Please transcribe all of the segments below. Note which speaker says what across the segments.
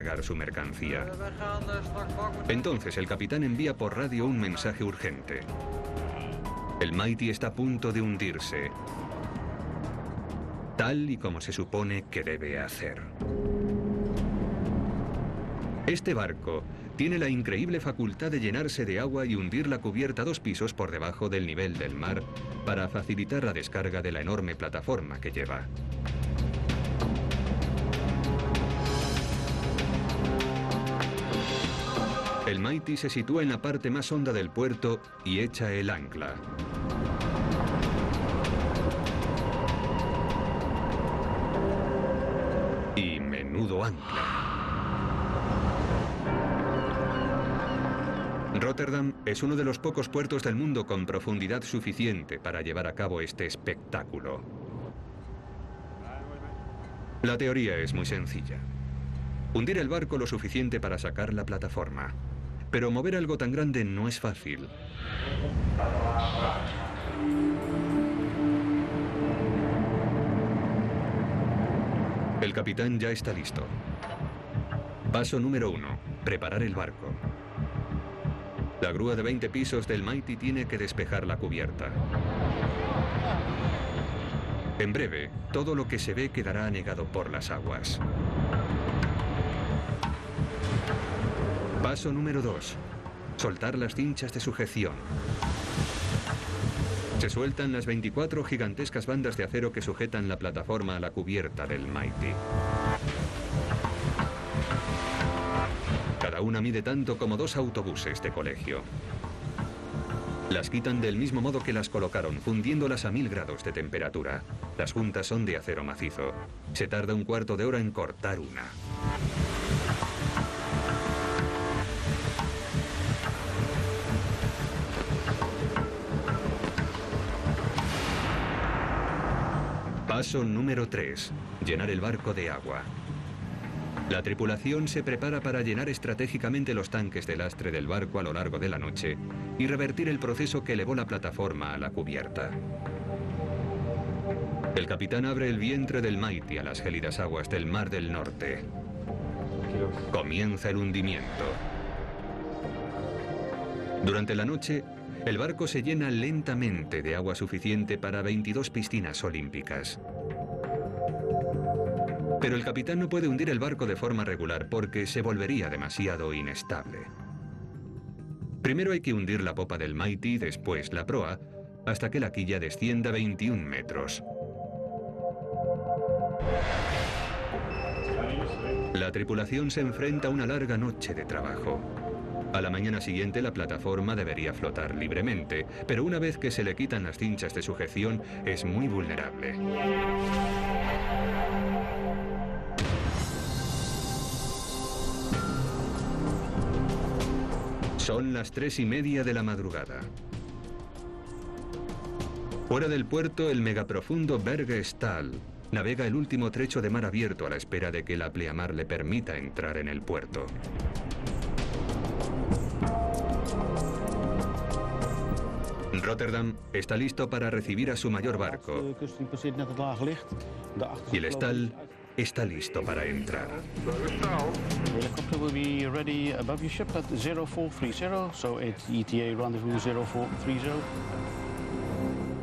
Speaker 1: cargar su mercancía. Entonces el capitán envía por radio un mensaje urgente. El Mighty está a punto de hundirse, tal y como se supone que debe hacer. Este barco tiene la increíble facultad de llenarse de agua y hundir la cubierta dos pisos por debajo del nivel del mar para facilitar la descarga de la enorme plataforma que lleva. El Mighty se sitúa en la parte más honda del puerto y echa el ancla. Y menudo ancla. Rotterdam es uno de los pocos puertos del mundo con profundidad suficiente para llevar a cabo este espectáculo. La teoría es muy sencilla. Hundir el barco lo suficiente para sacar la plataforma. Pero mover algo tan grande no es fácil. El capitán ya está listo. Paso número uno, preparar el barco. La grúa de 20 pisos del Mighty tiene que despejar la cubierta. En breve, todo lo que se ve quedará anegado por las aguas. Paso número 2. Soltar las cinchas de sujeción. Se sueltan las 24 gigantescas bandas de acero que sujetan la plataforma a la cubierta del Mighty. Cada una mide tanto como dos autobuses de colegio. Las quitan del mismo modo que las colocaron, fundiéndolas a mil grados de temperatura. Las juntas son de acero macizo. Se tarda un cuarto de hora en cortar una. Paso número 3. Llenar el barco de agua. La tripulación se prepara para llenar estratégicamente los tanques de lastre del barco a lo largo de la noche y revertir el proceso que elevó la plataforma a la cubierta. El capitán abre el vientre del Mighty a las gélidas aguas del Mar del Norte. Comienza el hundimiento. Durante la noche, el barco se llena lentamente de agua suficiente para 22 piscinas olímpicas. Pero el capitán no puede hundir el barco de forma regular porque se volvería demasiado inestable. Primero hay que hundir la popa del Mighty, después la proa, hasta que la quilla descienda 21 metros. La tripulación se enfrenta a una larga noche de trabajo. A la mañana siguiente la plataforma debería flotar libremente, pero una vez que se le quitan las cinchas de sujeción es muy vulnerable. Son las tres y media de la madrugada. Fuera del puerto, el megaprofundo Berge Stahl navega el último trecho de mar abierto a la espera de que la pleamar le permita entrar en el puerto. Rotterdam está listo para recibir a su mayor barco. Y el Stahl está listo para entrar.
Speaker 2: Helicopter will be ready above your ship at 0430, so it's ETA rendezvous 0430.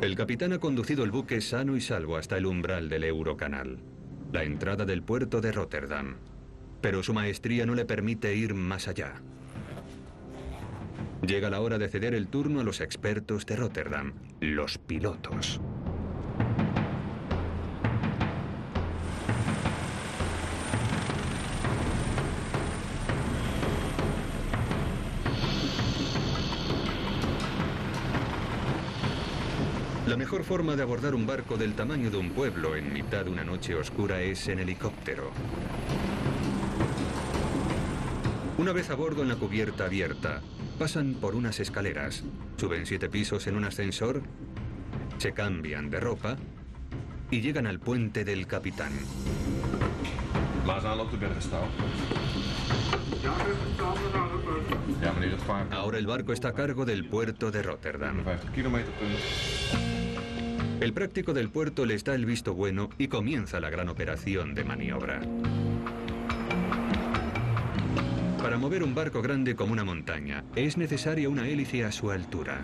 Speaker 1: El capitán ha conducido el buque sano y salvo hasta el umbral del Eurocanal, la entrada del puerto de Rotterdam. Pero su maestría no le permite ir más allá. Llega la hora de ceder el turno a los expertos de Rotterdam, los pilotos. La mejor forma de abordar un barco del tamaño de un pueblo en mitad de una noche oscura es en helicóptero. Una vez a bordo en la cubierta abierta, pasan por unas escaleras, suben siete pisos en un ascensor, se cambian de ropa y llegan al puente del capitán. Ahora el barco está a cargo del puerto de Rotterdam.
Speaker 3: 50 kilometer punt.
Speaker 1: El práctico del puerto les da el visto bueno y comienza la gran operación de maniobra. Para mover un barco grande como una montaña, es necesaria una hélice a su altura.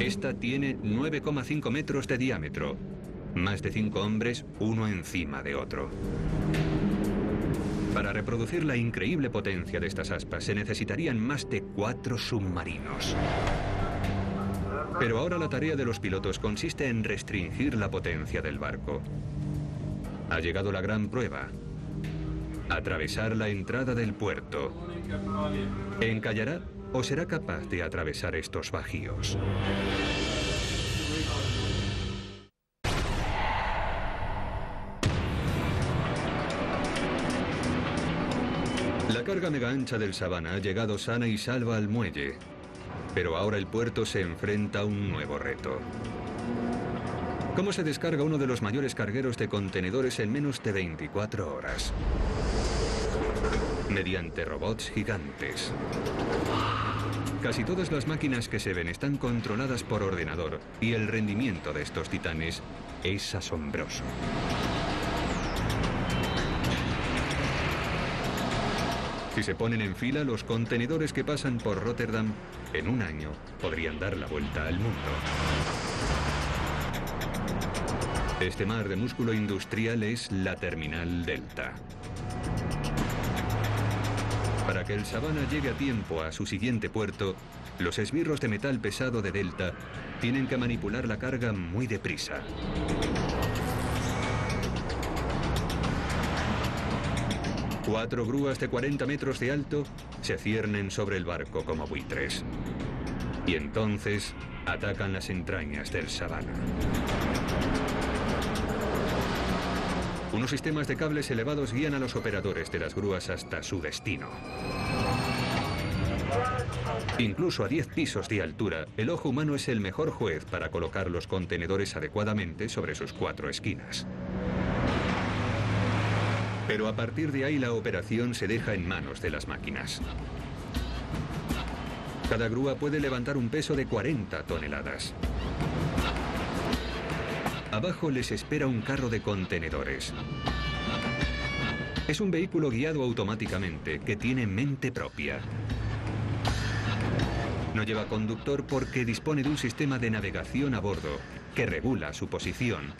Speaker 1: Esta tiene 9,5 metros de diámetro. Más de cinco hombres, uno encima de otro. Para reproducir la increíble potencia de estas aspas se necesitarían más de cuatro submarinos. Pero ahora la tarea de los pilotos consiste en restringir la potencia del barco. Ha llegado la gran prueba. Atravesar la entrada del puerto. ¿Encallará o será capaz de atravesar estos bajíos? La carga mega ancha del Sabana ha llegado sana y salva al muelle, pero ahora el puerto se enfrenta a un nuevo reto. ¿Cómo se descarga uno de los mayores cargueros de contenedores en menos de 24 horas? Mediante robots gigantes. Casi todas las máquinas que se ven están controladas por ordenador y el rendimiento de estos titanes es asombroso. Si se ponen en fila, los contenedores que pasan por Rotterdam en un año podrían dar la vuelta al mundo. Este mar de músculo industrial es la Terminal Delta. Para que el Sabana llegue a tiempo a su siguiente puerto, los esbirros de metal pesado de Delta tienen que manipular la carga muy deprisa. Cuatro grúas de 40 metros de alto se ciernen sobre el barco como buitres. Y entonces atacan las entrañas del Sabana. Unos sistemas de cables elevados guían a los operadores de las grúas hasta su destino. Incluso a 10 pisos de altura, el ojo humano es el mejor juez para colocar los contenedores adecuadamente sobre sus cuatro esquinas. Pero a partir de ahí la operación se deja en manos de las máquinas. Cada grúa puede levantar un peso de 40 toneladas. Abajo les espera un carro de contenedores. Es un vehículo guiado automáticamente que tiene mente propia. No lleva conductor porque dispone de un sistema de navegación a bordo que regula su posición,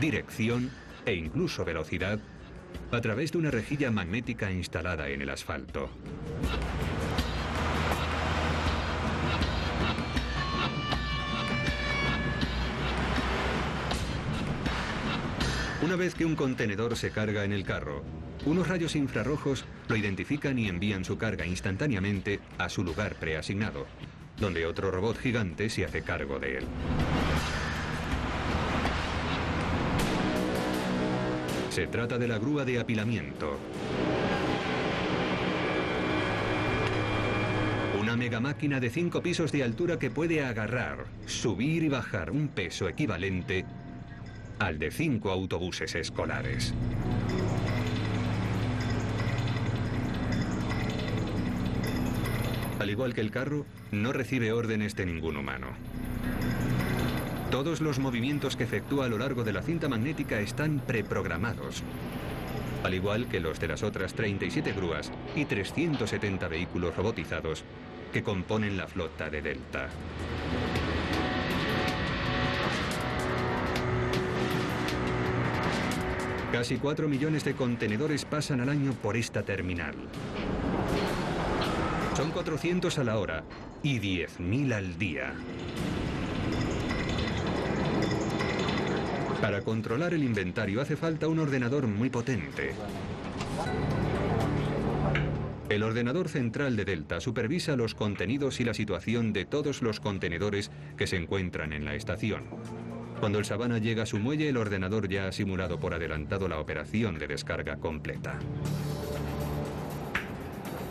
Speaker 1: dirección e incluso velocidad a través de una rejilla magnética instalada en el asfalto. Una vez que un contenedor se carga en el carro, unos rayos infrarrojos lo identifican y envían su carga instantáneamente a su lugar preasignado, donde otro robot gigante se hace cargo de él. Se trata de la grúa de apilamiento. Una mega máquina de cinco pisos de altura que puede agarrar, subir y bajar un peso equivalente al de cinco autobuses escolares. Al igual que el carro, no recibe órdenes de ningún humano. Todos los movimientos que efectúa a lo largo de la cinta magnética están preprogramados, al igual que los de las otras 37 grúas y 370 vehículos robotizados que componen la flota de Delta. Casi 4 millones de contenedores pasan al año por esta terminal. Son 400 a la hora y 10.000 al día. Para controlar el inventario hace falta un ordenador muy potente. El ordenador central de Delta supervisa los contenidos y la situación de todos los contenedores que se encuentran en la estación. Cuando el Sabana llega a su muelle, el ordenador ya ha simulado por adelantado la operación de descarga completa.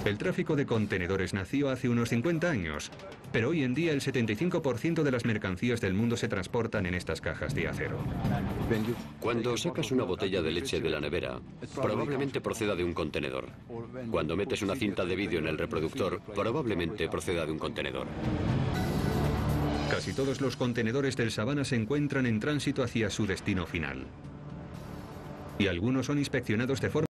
Speaker 1: El tráfico de contenedores nació hace unos 50 años, pero hoy en día el 75% de las mercancías del mundo se transportan en estas cajas de acero.
Speaker 4: Cuando sacas una botella de leche de la nevera, probablemente proceda de un contenedor. Cuando metes una cinta de vídeo en el reproductor, probablemente proceda de un contenedor.
Speaker 1: Casi todos los contenedores del Sabana se encuentran en tránsito hacia su destino final. Y algunos son inspeccionados de forma